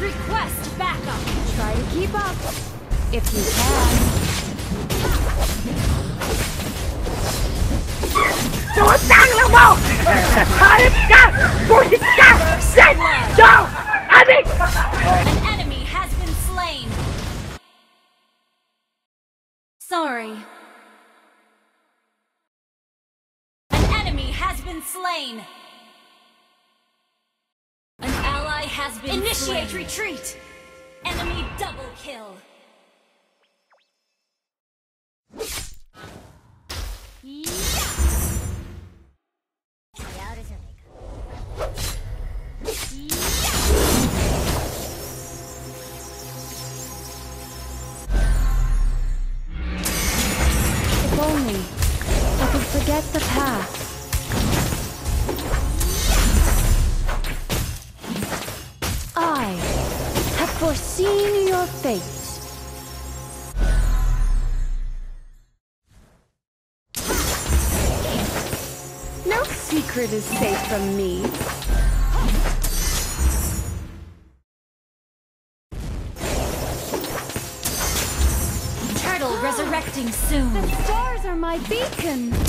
Request backup. Try to keep up. If you can. ตัวตั้งแล้วบอกฮาริกาบูริกาเซ็ตโดอามิ An enemy has been slain. Sorry. An enemy has been slain. Has been Initiate retreat! Enemy double kill! If only I could forget the past. Foreseen your fate. No secret is safe from me. Turtle resurrecting soon! The stars are my beacon.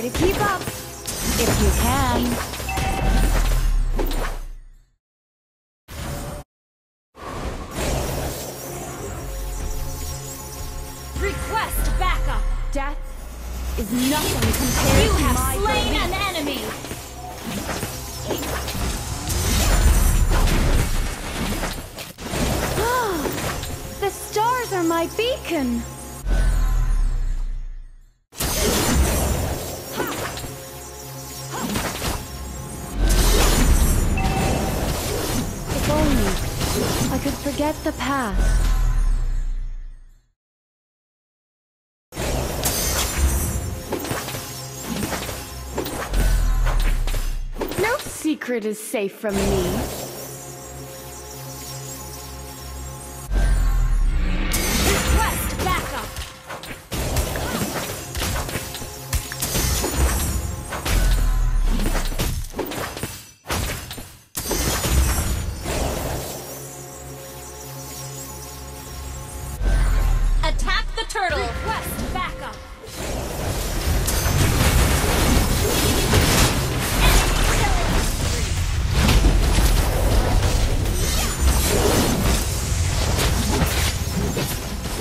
Try to keep up, if you can. Request backup! Forget the past. No secret is safe from me. Turtle! Request backup!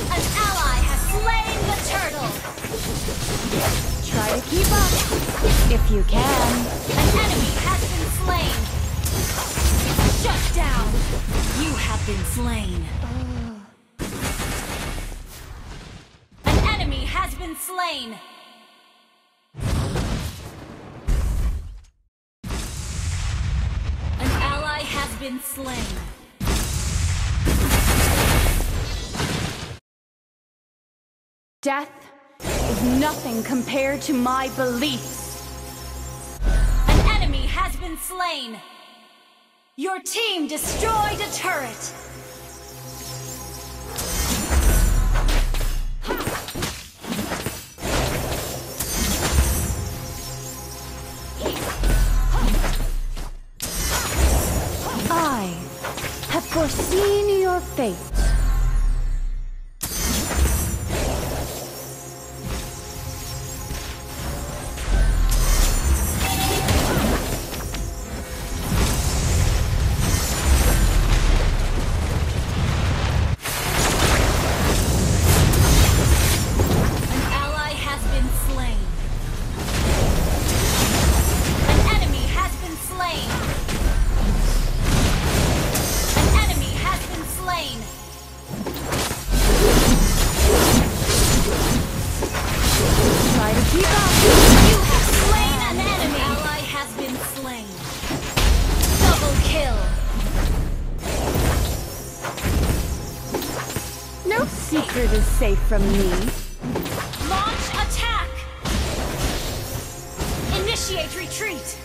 An ally has slain the turtle! Try to keep up, if you can. An enemy has been slain! Shut down! You have been slain! An enemy has been slain! An ally has been slain! Death is nothing compared to my beliefs. An enemy has been slain! Your team destroyed a turret! Foreseen safe from me. Launch attack! Initiate retreat!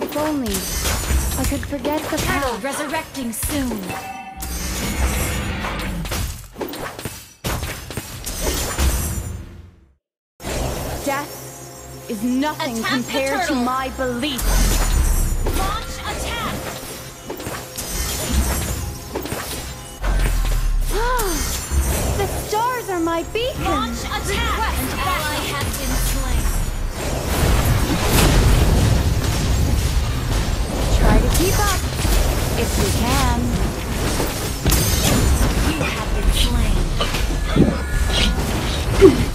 If only I could forget the Turtle past. resurrecting soon. Death is nothing Attack compared to my belief. Launch my beacon. Launch attack! An ally has been slain. Try to keep up if you can. You have been slain.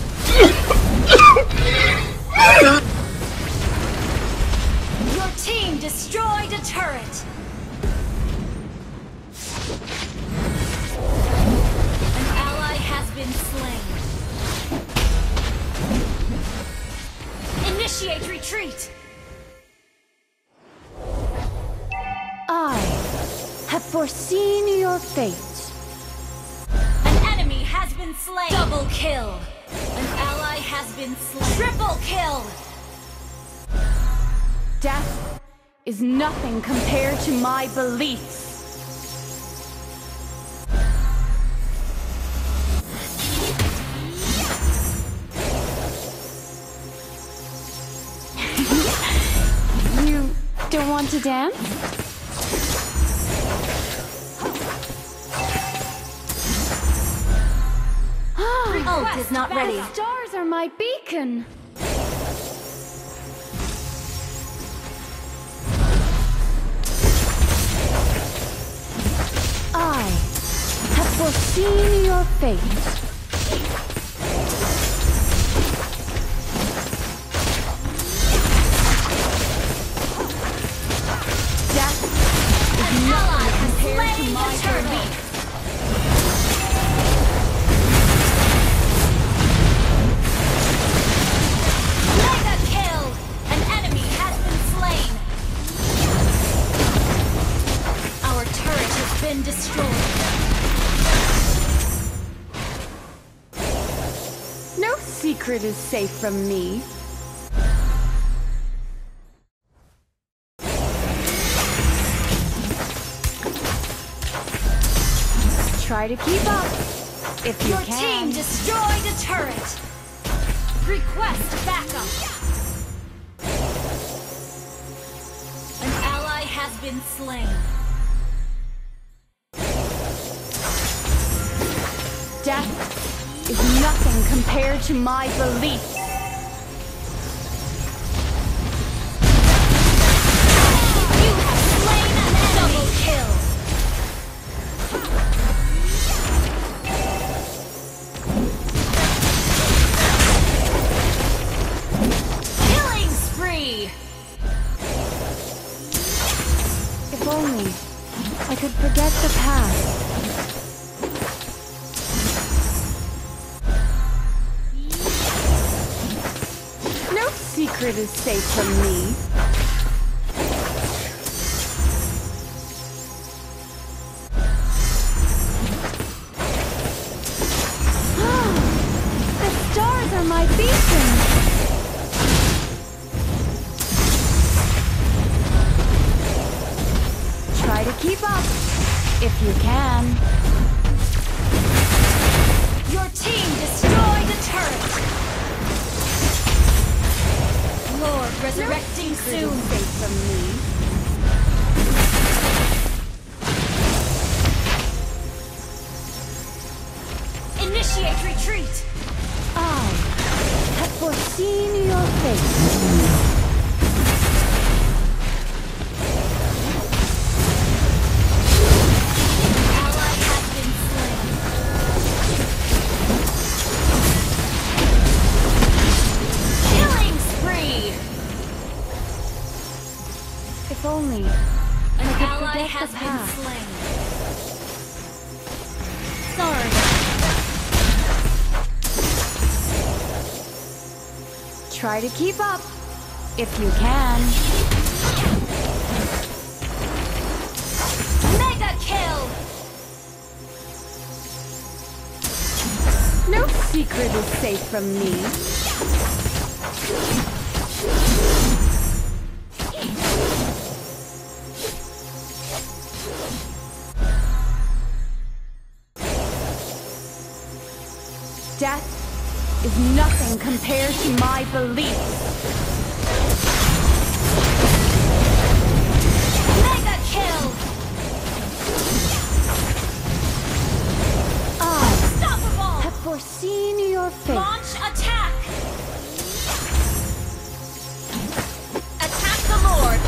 Been slain. Double kill. An ally has been slain. Triple kill. Death is nothing compared to my beliefs. you don't want to dance? Ult oh, is not ready. The stars are my beacon. I have foreseen your fate. Secret is safe from me. Try to keep up if you Your can. team destroyed a turret. Request backup. An ally has been slain. Death is nothing compared to my beliefs. Safe from me. Resurrecting soon. safe from me. If only An could ally forget the has been slain. Sorry. try to keep up if you can. Mega Mega kill! No secret is safe from me. Death is nothing compared to my beliefs. Mega kill! I Unstoppable! have foreseen your fate. Launch attack! Attack the Lord!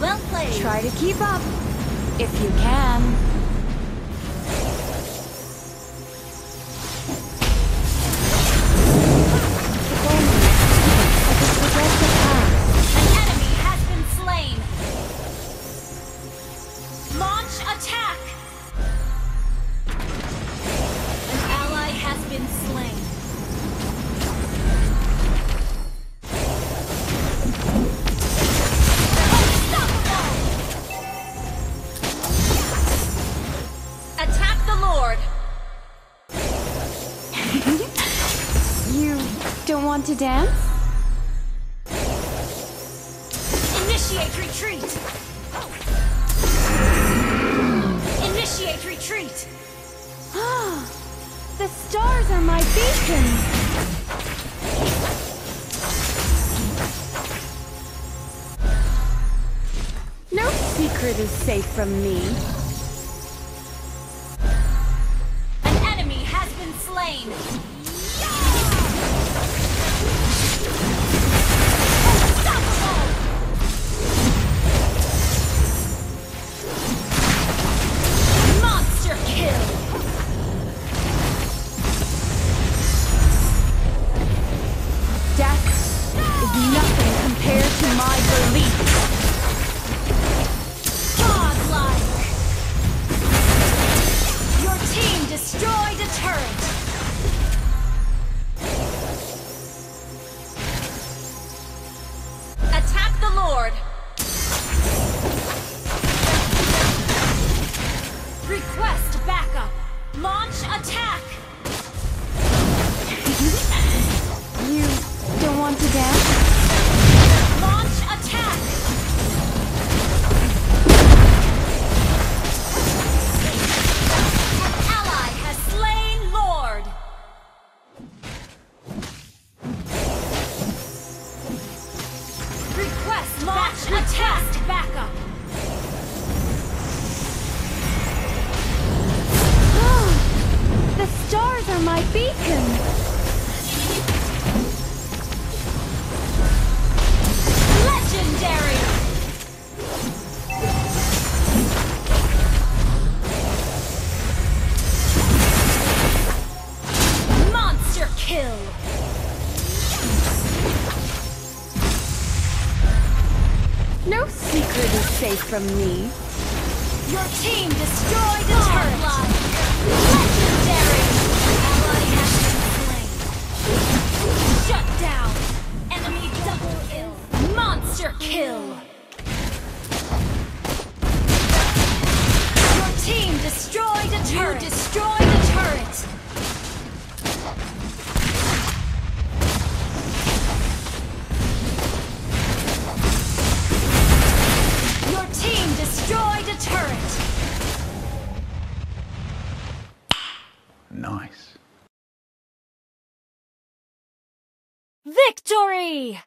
Well played. Try to keep up, if you can. Dance? Initiate retreat! Initiate retreat! Ah, the stars are my beacon. No secret is safe from me. Launch attack backup! the stars are my beacon. Legendary! No secret is safe from me. Your team destroyed a turret! Legendary! Ally has been slain. Shut down! Enemy double kill! Monster kill! Your team destroyed a turret! You destroyed Victory!